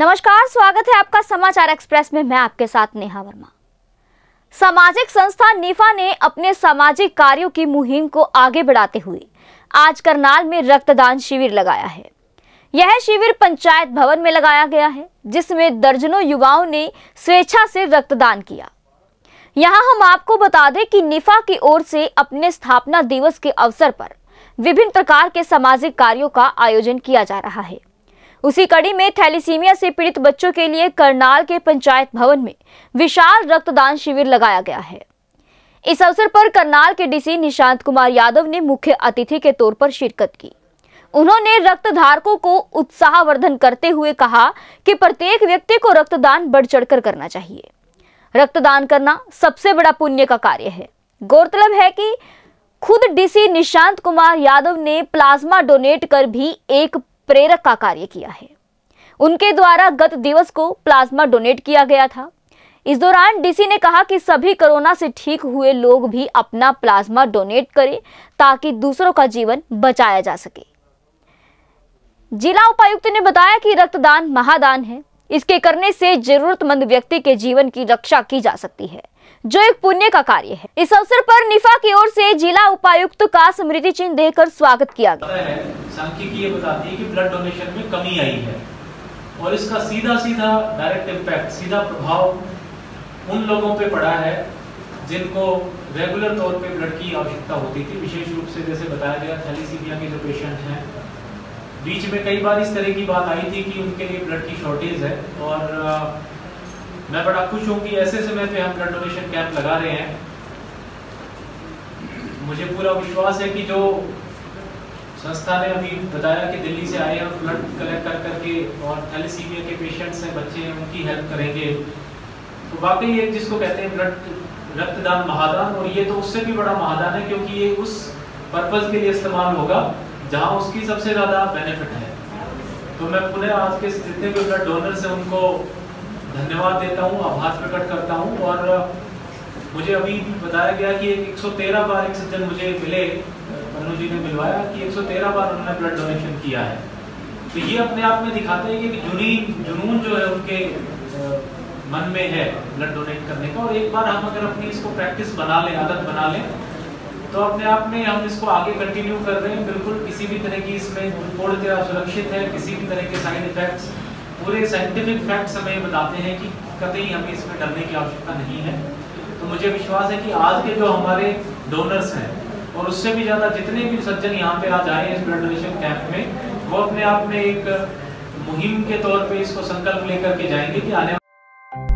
नमस्कार, स्वागत है आपका समाचार एक्सप्रेस में। मैं आपके साथ नेहा वर्मा। सामाजिक संस्था निफा ने अपने सामाजिक कार्यों की मुहिम को आगे बढ़ाते हुए आज करनाल में रक्तदान शिविर लगाया है। यह शिविर पंचायत भवन में लगाया गया है, जिसमें दर्जनों युवाओं ने स्वेच्छा से रक्तदान किया। यहाँ हम आपको बता दें कि निफा की ओर से अपने स्थापना दिवस के अवसर पर विभिन्न प्रकार के सामाजिक कार्यों का आयोजन किया जा रहा है। उसी कड़ी में थैलीसीमिया से पीड़ित बच्चों के लिए करनाल के पंचायत भवन में विशाल रक्तदान शिविर लगाया गया है। इस अवसर पर करनाल के डीसी निशांत कुमार यादव ने मुख्य अतिथि के तौर पर शिरकत की। उन्होंने रक्त धारकों को उत्साहवर्धन करते हुए कहा कि प्रत्येक व्यक्ति को रक्तदान बढ़ चढ़कर करना चाहिए। रक्तदान करना सबसे बड़ा पुण्य का कार्य है। गौरतलब है कि खुद डीसी निशांत कुमार यादव ने प्लाज्मा डोनेट कर भी एक प्रेरक का कार्य किया है। उनके द्वारा गत दिवस को प्लाज्मा डोनेट किया गया था। इस दौरान डीसी ने कहा कि सभी कोरोना से ठीक हुए लोग भी अपना प्लाज्मा डोनेट करें ताकि दूसरों का जीवन बचाया जा सके। जिला उपायुक्त ने बताया कि रक्तदान महादान है। इसके करने से जरूरतमंद व्यक्ति के जीवन की रक्षा की जा सकती है। जो एक पुण्य का कार्य है। इस अवसर पर निफा की ओर से जिला उपायुक्त का स्मृति चिन्ह देकर स्वागत किया गया। सांख्यिकी बताती है कि ब्लड डोनेशन में कमी आई है। और इसका सीधा सीधा डायरेक्ट इम्पैक्ट सीधा प्रभाव उन लोगों पे पड़ा है, जिनको रेगुलर तौर पे ब्लड की आवश्यकता होती थी। विशेष रूप से जैसे बताया गया, थैलीसीमिया के जो पेशेंट हैं, बीच में कई बार इस तरह की बात आई थी कि उनके लिए ब्लड की शॉर्टेज है। और मैं बड़ा खुश हूँ कि ऐसे समय पे हम ब्लड डोनेशन कैंप लगा रहे हैं। मुझे पूरा विश्वास है कि जो संस्था ने अभी बताया कि दिल्ली से आए हैं ब्लड कलेक्ट कर करके और थैलीसीमिया के पेशेंट्स हैं, बच्चे हैं, उनकी हेल्प करेंगे। तो वाकई एक जिसको कहते हैं ब्लड रक्तदान महादान, और ये तो उससे भी बड़ा महादान है क्योंकि ये उस पर्पज के लिए इस्तेमाल होगा जहाँ उसकी सबसे ज़्यादा बेनिफिट है। तो मैं पुनः आज के जितने भी ब्लड डोनर्स हैं, उनको धन्यवाद देता हूँ आभार प्रकट करता हूँ और मुझे अभी बताया गया कि एक 113 बार एक सज्जन मुझे मिले मनु जी ने मिलवाया कि 113 बार उन्होंने ब्लड डोनेशन किया है। तो ये अपने आप में दिखाते हैं कि जुनी, जुनून जो है उनके मन में है ब्लड डोनेट करने का और एक बार हम अगर अपनी इसको प्रैक्टिस बना लें, आदत बना लें तो अपने आप में हम इसको आगे कंटिन्यू कर रहे हैं। बिल्कुल किसी भी तरह की इसमें पूर्ण तरह सुरक्षित है, किसी भी तरह के साइड इफेक्ट्स पूरे साइंटिफिक फैक्ट्स हमें बताते हैं कि कतई हमें इसमें डरने की आवश्यकता नहीं है। तो मुझे विश्वास है कि आज के जो हमारे डोनर्स हैं, और उससे भी ज़्यादा जितने भी सज्जन यहाँ पे आज आए इस ब्लड डोनेशन कैंप में, वो अपने आप में एक मुहिम के तौर पे इसको संकल्प लेकर के जाएँगे कि आने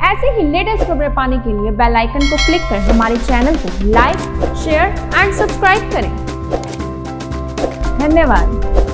ऐसे ही लेटेस्ट खबरें पाने के लिए बेल आइकन को क्लिक कर हमारे चैनल को लाइक शेयर एंड सब्सक्राइब करें। धन्यवाद।